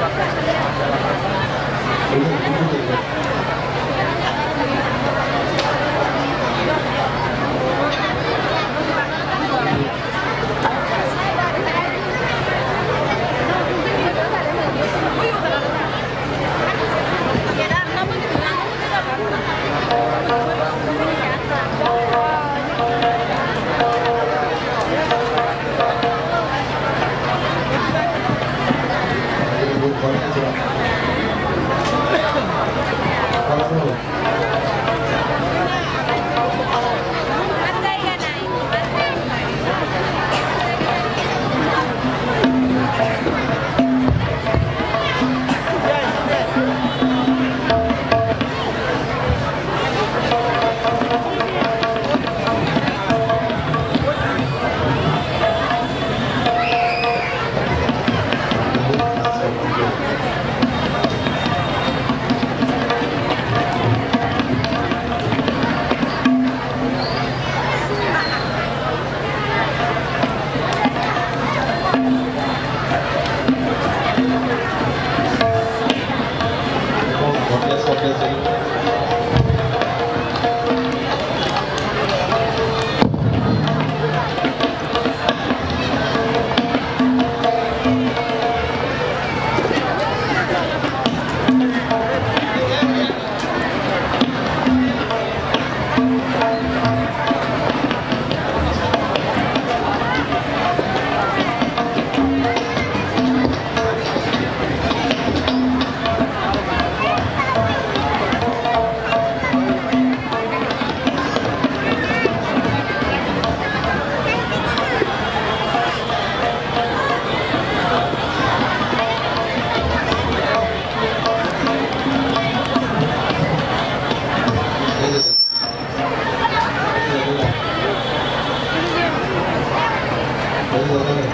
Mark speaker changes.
Speaker 1: Obrigado. Thank you. Obrigado. 红楼梦